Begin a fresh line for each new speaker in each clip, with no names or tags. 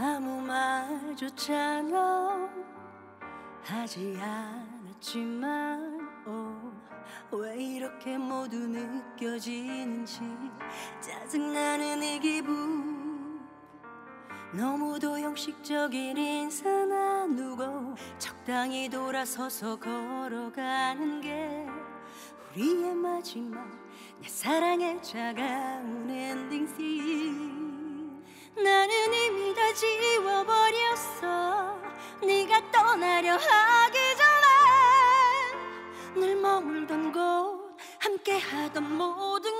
아무 말조차 너 하지 않았지만 어, 왜 이렇게 모두 느껴지는지 짜증나는 이 기분. 너무도 형식적인 인사 나누고 적당히 돌아서서 걸어가는 게 우리의 마지막 내 사랑의 차가운 하기 전에 늘 머물던 곳 함께 하던 모든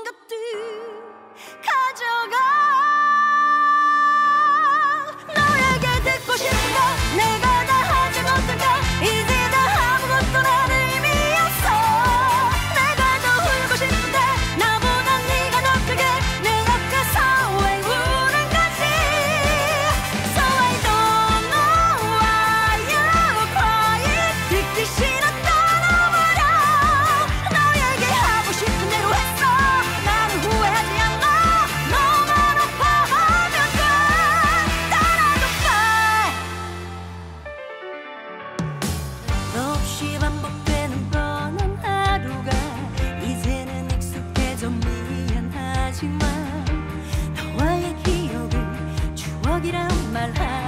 사람이란 말하